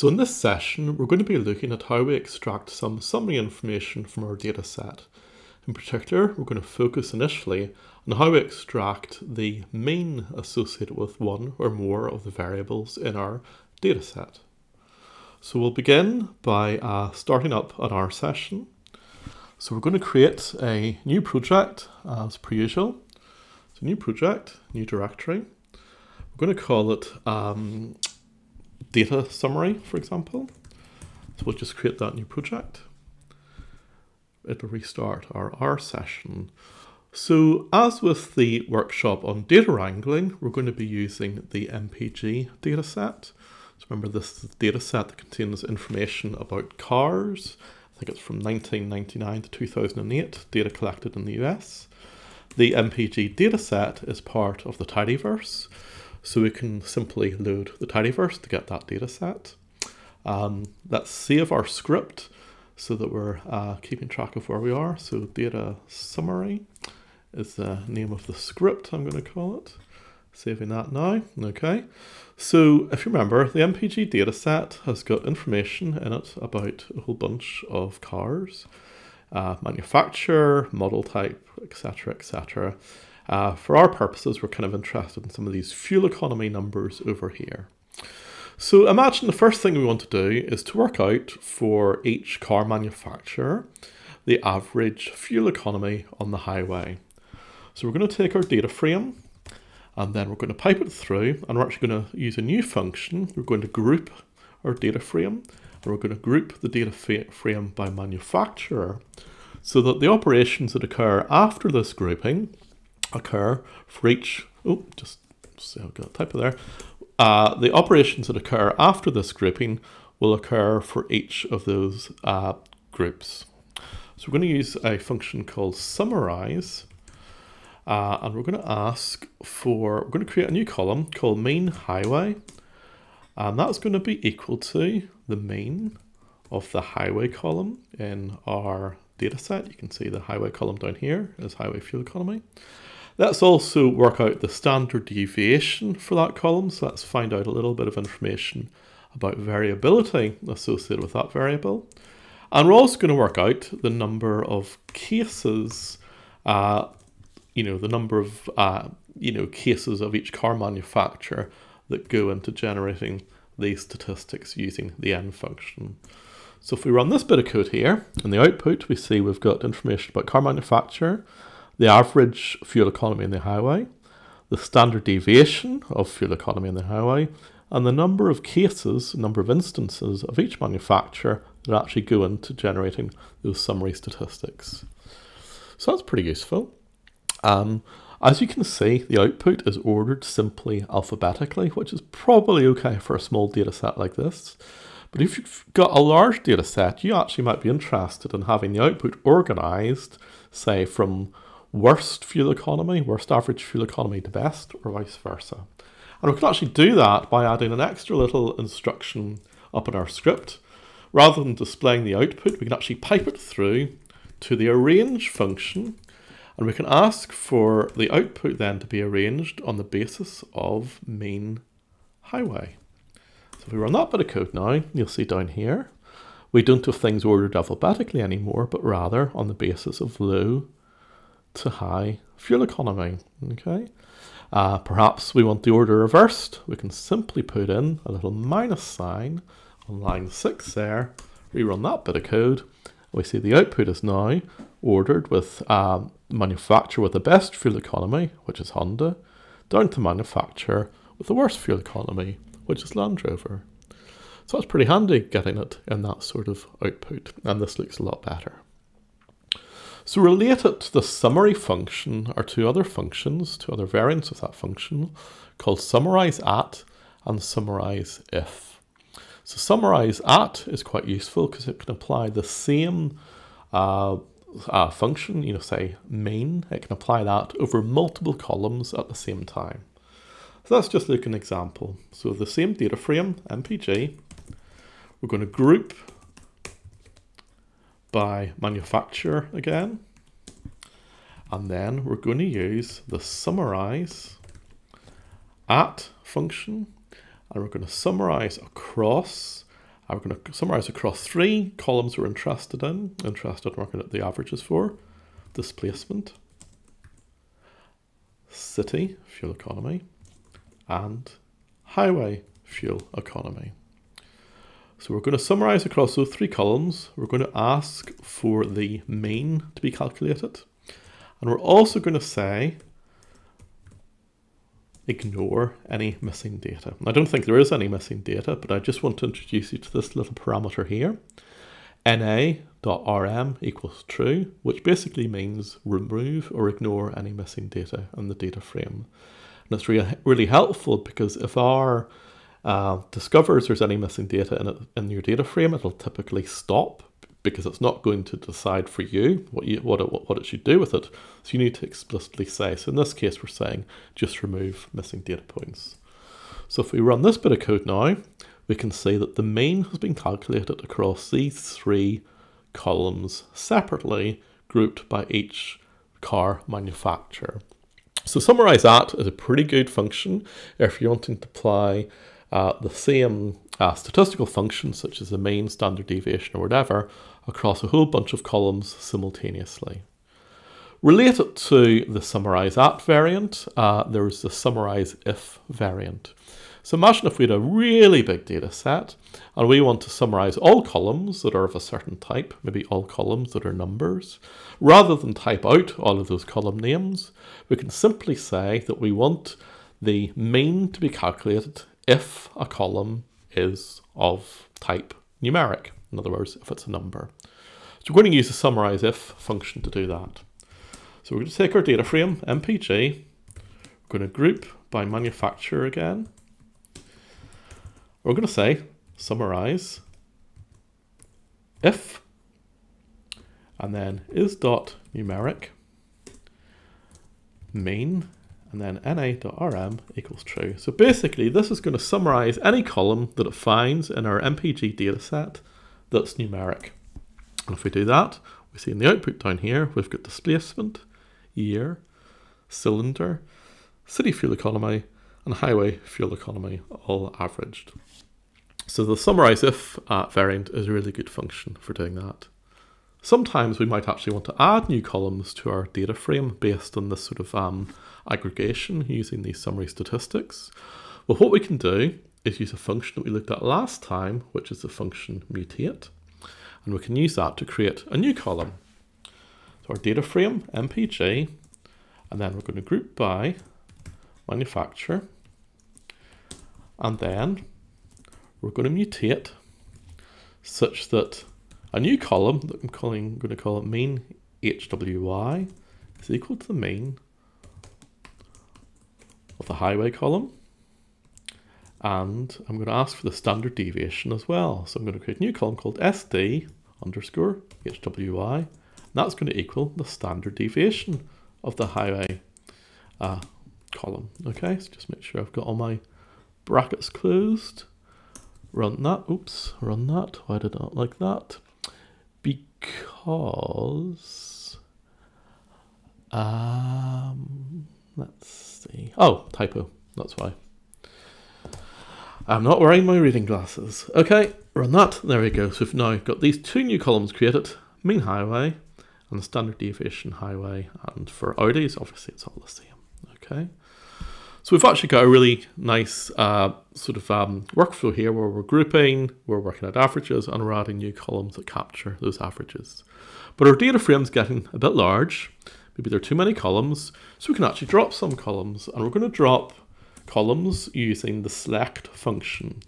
So in this session, we're going to be looking at how we extract some summary information from our data set. In particular, we're going to focus initially on how we extract the mean associated with one or more of the variables in our data set. So we'll begin by uh, starting up on our session. So we're going to create a new project as per usual. So new project, new directory. We're going to call it um, data summary, for example. So we'll just create that new project. It'll restart our R session. So as with the workshop on data wrangling, we're going to be using the MPG dataset. So remember this is the dataset that contains information about cars. I think it's from 1999 to 2008, data collected in the US. The MPG dataset is part of the tidyverse. So we can simply load the tidyverse to get that data set. Um, let's save our script so that we're uh, keeping track of where we are. So data summary is the name of the script, I'm going to call it. Saving that now. Okay. So if you remember, the MPG dataset has got information in it about a whole bunch of cars, uh, manufacturer, model type, etc., etc. Uh, for our purposes, we're kind of interested in some of these fuel economy numbers over here. So imagine the first thing we want to do is to work out for each car manufacturer the average fuel economy on the highway. So we're going to take our data frame and then we're going to pipe it through and we're actually going to use a new function. We're going to group our data frame and we're going to group the data frame by manufacturer so that the operations that occur after this grouping occur for each, oh, just see how I got typo there. Uh, the operations that occur after this grouping will occur for each of those uh, groups. So we're going to use a function called summarize, uh, and we're going to ask for, we're going to create a new column called mean highway, and that's going to be equal to the mean of the highway column in our data set. You can see the highway column down here is highway fuel economy. Let's also work out the standard deviation for that column. So let's find out a little bit of information about variability associated with that variable. And we're also going to work out the number of cases, uh, you know, the number of, uh, you know, cases of each car manufacturer that go into generating these statistics using the n function. So if we run this bit of code here, in the output we see we've got information about car manufacturer, the average fuel economy in the highway, the standard deviation of fuel economy in the highway, and the number of cases, number of instances of each manufacturer that actually go into generating those summary statistics. So that's pretty useful. Um, as you can see, the output is ordered simply alphabetically, which is probably okay for a small data set like this. But if you've got a large data set, you actually might be interested in having the output organized, say, from worst fuel economy, worst average fuel economy to best, or vice versa. And we can actually do that by adding an extra little instruction up in our script. Rather than displaying the output, we can actually pipe it through to the arrange function, and we can ask for the output then to be arranged on the basis of mean highway. So if we run that bit of code now, you'll see down here, we don't have things ordered alphabetically anymore, but rather on the basis of low to high fuel economy. Okay, uh, perhaps we want the order reversed. We can simply put in a little minus sign on line 6 there, rerun that bit of code. We see the output is now ordered with uh, manufacturer with the best fuel economy, which is Honda, down to manufacturer with the worst fuel economy, which is Land Rover. So it's pretty handy getting it in that sort of output, and this looks a lot better. So related to the summary function are two other functions, two other variants of that function called summarize at and summarize if. So summarize at is quite useful because it can apply the same uh, uh, function, you know, say main, it can apply that over multiple columns at the same time. So let's just look an example. So the same data frame, MPG, we're going to group by manufacturer again. And then we're going to use the summarize at function and we're going to summarize across Uh, we're going to summarize across three columns we're interested in, interested in working at the averages for, displacement, city fuel economy, and highway fuel economy. So we're going to summarize across those three columns. We're going to ask for the mean to be calculated. And we're also going to say ignore any missing data. I don't think there is any missing data, but I just want to introduce you to this little parameter here. na.rm equals true, which basically means remove or ignore any missing data in the data frame. And it's really, really helpful because if R uh, discovers there's any missing data in, it, in your data frame, it'll typically stop because it's not going to decide for you what you what it, what it should do with it. So you need to explicitly say. So in this case, we're saying just remove missing data points. So if we run this bit of code now, we can see that the mean has been calculated across these three columns separately, grouped by each car manufacturer. So summarize at is a pretty good function if you're wanting to apply uh, the same uh, statistical function, such as the mean, standard deviation, or whatever, across a whole bunch of columns simultaneously. Related to the summarize at variant, uh, there's the summarize if variant. So imagine if we had a really big data set and we want to summarize all columns that are of a certain type, maybe all columns that are numbers. Rather than type out all of those column names, we can simply say that we want the mean to be calculated if a column is of type numeric. In other words, if it's a number. So we're going to use the summarize if function to do that. So we're going to take our data frame, MPG, we're going to group by manufacturer again. We're going to say summarize if and then is dot numeric mean and then na.rm equals true. So basically this is going to summarize any column that it finds in our MPG dataset that's numeric. And if we do that, we see in the output down here, we've got displacement, year, cylinder, city fuel economy, and highway fuel economy all averaged. So the summarize if uh, variant is a really good function for doing that. Sometimes we might actually want to add new columns to our data frame based on this sort of um, aggregation using these summary statistics. Well, what we can do is use a function that we looked at last time, which is the function mutate. And we can use that to create a new column. So our data frame, MPG, and then we're going to group by manufacturer. And then we're going to mutate such that a new column that I'm calling, going to call it mean HWY is equal to the mean of the highway column. And I'm going to ask for the standard deviation as well. So I'm going to create a new column called SD underscore HWY. that's going to equal the standard deviation of the highway uh, column. Okay, so just make sure I've got all my brackets closed. Run that. Oops, run that. Why did I not like that? Because um, let's see. Oh, typo. That's why. I'm not wearing my reading glasses. Okay, run that. There we go. So we've now got these two new columns created. Mean highway and standard deviation highway. And for Audis, obviously it's all the same. Okay. So we've actually got a really nice uh, sort of um, workflow here where we're grouping, we're working at averages, and we're adding new columns that capture those averages. But our data frame's getting a bit large. Maybe there are too many columns, so we can actually drop some columns, and we're going to drop columns using the select function.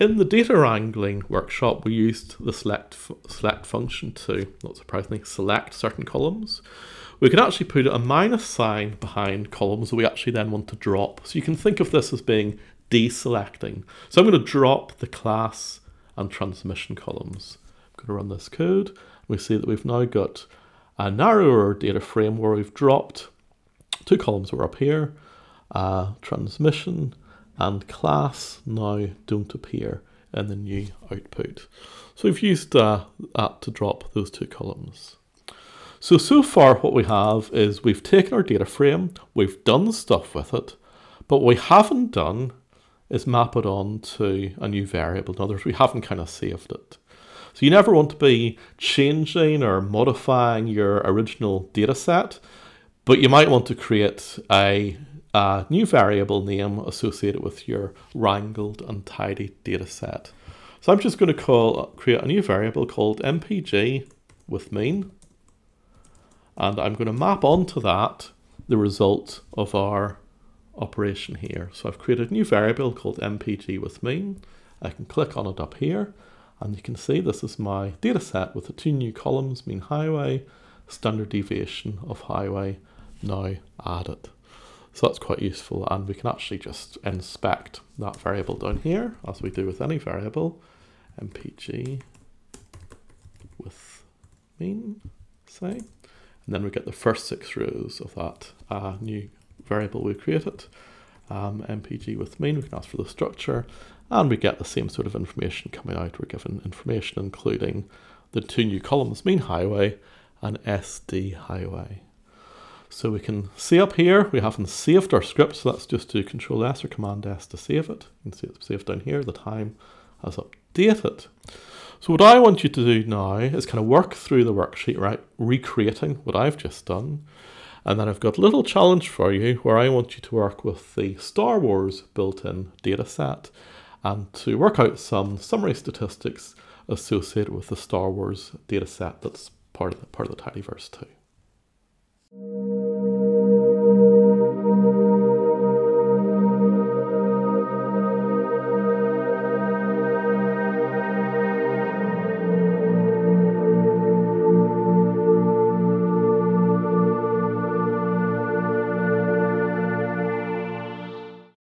In the data wrangling workshop, we used the select, select function to, not surprisingly, select certain columns we can actually put a minus sign behind columns that we actually then want to drop. So you can think of this as being deselecting. So I'm going to drop the class and transmission columns. I'm going to run this code. We see that we've now got a narrower data frame where we've dropped two columns were up here, uh, transmission and class now don't appear in the new output. So we've used uh, that to drop those two columns. So, so far what we have is we've taken our data frame, we've done stuff with it, but what we haven't done is map it on to a new variable. In other words, we haven't kind of saved it. So you never want to be changing or modifying your original data set, but you might want to create a, a new variable name associated with your wrangled and tidy data set. So I'm just going to call create a new variable called mpg with mean, and I'm going to map onto that the result of our operation here. So I've created a new variable called mpg with mean. I can click on it up here and you can see this is my data set with the two new columns, mean highway, standard deviation of highway now added. So that's quite useful and we can actually just inspect that variable down here as we do with any variable, mpg with mean, say, and then we get the first six rows of that uh, new variable we created. Um, mpg with mean, we can ask for the structure, and we get the same sort of information coming out. We're given information including the two new columns, mean highway and SD highway. So we can see up here, we haven't saved our script, so let's just to Control S or Command S to save it. You can see it's saved down here, the time has updated. So what I want you to do now is kind of work through the worksheet, right? Recreating what I've just done. And then I've got a little challenge for you where I want you to work with the Star Wars built-in data set and to work out some summary statistics associated with the Star Wars data set that's part of the, part of the Tidyverse too.